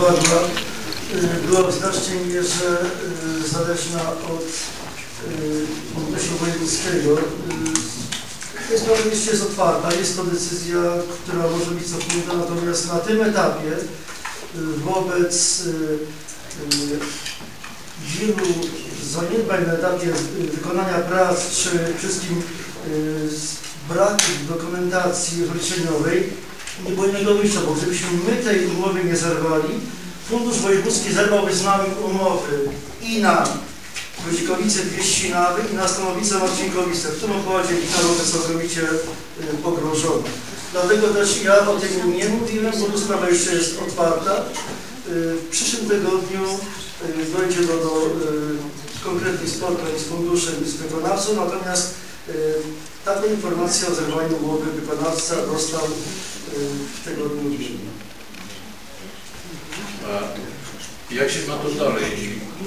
Bagła y, była w znacznej mierze zależna od Funduszu Wojewódzkiego. Y, Jest sprawa jeszcze jest otwarta, jest to decyzja, która może być cofnięta, natomiast na tym etapie y, wobec wielu zaniedbań na etapie wykonania prac, czy wszystkim z braków dokumentacji rozliczeniowej, było innego wyjścia, bo gdybyśmy my tej umowy nie zerwali, Fundusz Wojewódzki zerwałby z nami umowy i na Guzikowice Wieścinawy i na Stanowice Marcinkowice. W tym narody są całkowicie y, pogrążone. Dlatego też ja o tym nie mówiłem, bo sprawa jeszcze jest otwarta. Y, W przyszłym tygodniu y, dojdzie do, do y, konkretnych spotkań z funduszem i z wykonawcą, natomiast taką informację o zerwaniu umowy wykonawca dostał w tygodniu dni. A jak się ma to dalej?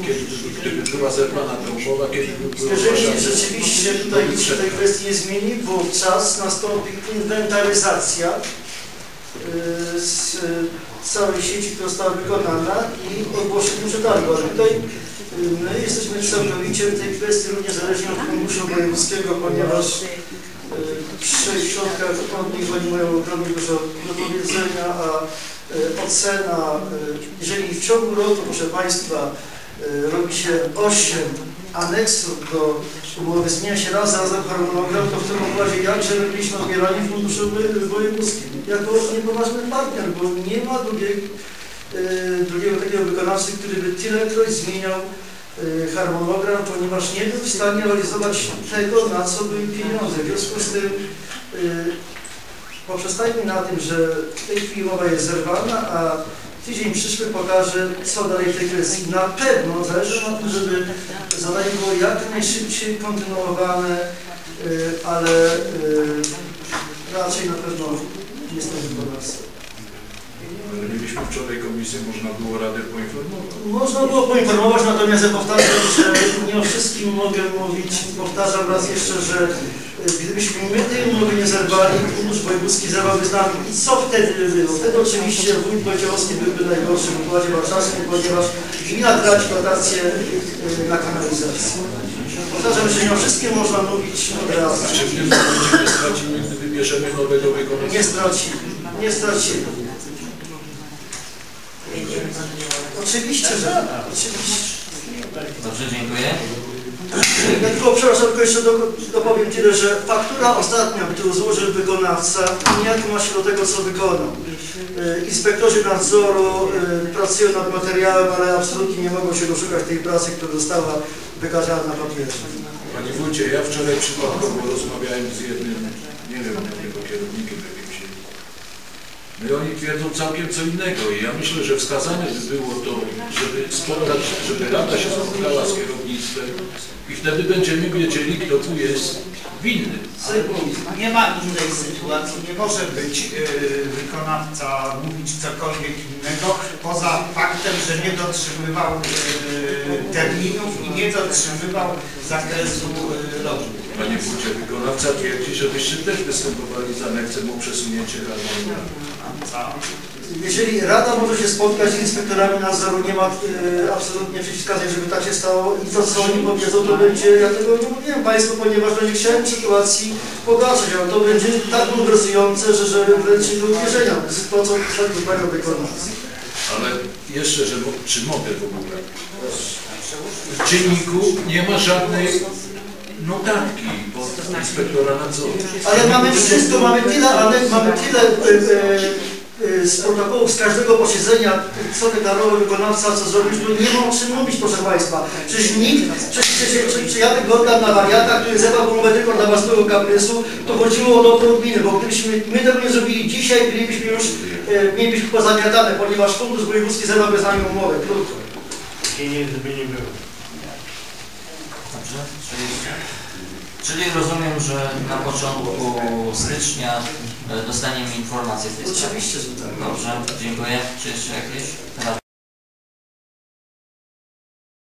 Kiedy, gdyby była zerwana ta umowa, kiedy by była Jeżeli rzeczywiście tutaj nic się tej kwestii nie zmieni, wówczas nastąpi inwentaryzacja y, z y, całej sieci, która została wykonana i ogłoszenie przetargu. Tutaj my jesteśmy całkowicie w tej kwestii również zależni od Funduszu Wojewódzkiego, ponieważ przy środkach od nich oni mają ogromnie dużo do powiedzenia, a y, ocena, y, jeżeli w ciągu roku, proszę Państwa, robi się 8 aneksów do umowy, zmienia się raz, razem harmonogram, to w tym układzie jakże my byliśmy odbierani w funduszu wy- wojewódzkim? Jako niepoważny partner, bo nie ma drugiego, drugiego takiego wykonawcy, który by tylekroć zmieniał y, harmonogram, ponieważ nie był w stanie realizować tego, na co były pieniądze. W związku z tym y, poprzestajmy na tym, że w tej chwili umowa jest zerwana, a tydzień przyszły pokaże, co dalej w tej kwestii. Na pewno zależy na tym, żeby zadanie było jak najszybciej kontynuowane, y, ale raczej na pewno nie jestem wykonawcą. Wczoraj komisję, można było Radę poinformować. Można było poinformować, natomiast ja powtarzam, że nie o wszystkim mogę mówić. Powtarzam raz jeszcze, że gdybyśmy my tej umowy nie zerwali, Fundusz Wojewódzki zerwałby z nami. I co wtedy by było? Wtedy oczywiście wójt Wojciechowski byłby najgorszy w układzie warszawskim, ponieważ gmina traci dotację y, na kanalizację. Powtarzam, że nie o wszystkim można mówić od razu. Czy w tym momencie nie stracimy, gdy wybierzemy nowego wykonawcę? Nie stracimy. Nie stracimy. Oczywiście, że tak. Oczywiście. Dobrze, dziękuję. Ja tylko, przepraszam, tylko jeszcze do- dopowiem tyle, że faktura ostatnia, którą złożył wykonawca, nijak ma się do tego, co wykonał. E, Inspektorzy nadzoru e, pracują nad materiałem, ale absolutnie nie mogą się doszukać tej pracy, która została wykazana na papierze. Panie Wójcie, ja wczoraj przypadkowo rozmawiałem z jednym, nie wiem, jego kierownikiem jakimś. I oni twierdzą całkiem co innego i ja myślę, że wskazane by było to, żeby spotkać, żeby Rada się spotkała z kierownictwem i wtedy będziemy wiedzieli, kto tu jest winny. Nie ma innej sytuacji, nie może być e, wykonawca mówić cokolwiek innego poza faktem, że nie dotrzymywał e, terminów i nie dotrzymywał zakresu e, robót. Panie Wójcie, wykonawca twierdzi, że byście też występowali z aneksem o przesunięcie harmonogramu. Jeżeli Rada może się spotkać z inspektorami nadzoru, nie ma e, absolutnie przeciwwskazań, żeby tak się stało i to, co oni powiedzą, to będzie, ja tego nie mówiłem Państwu, ponieważ no nie chciałem sytuacji pogarszać, ale to będzie tak bulwersujące, że, że wręcz nie do uwierzenia. To co przedłużają wykonawcy. Ale jeszcze, że czy mogę w ogóle? W dzienniku nie ma żadnej notatki od inspektora nadzoru. Ale mamy wszystko, mamy tyle, ale mamy tyle e, e, e, z protokołów z każdego posiedzenia, co deklarował wykonawca, co zrobił, tu nie ma o czym mówić, proszę Państwa. Przecież nikt, przecież, przecież, czy, czy ja wyglądam na wariata, który zerwał umowę tylko dla własnego kaprysu, to chodziło o dobro gminy, bo gdybyśmy my tego nie zrobili dzisiaj, bylibyśmy już, e, mielibyśmy pozamiatane, ponieważ Fundusz Wojewódzki zerwałby z nami umowę, krótko. Pieniędzy by nie było. Dobrze, czyli, czyli rozumiem, że na początku stycznia e, dostaniemy informację w tej sprawie. Oczywiście, że tak. Dobrze, dziękuję. Czy jeszcze jakieś?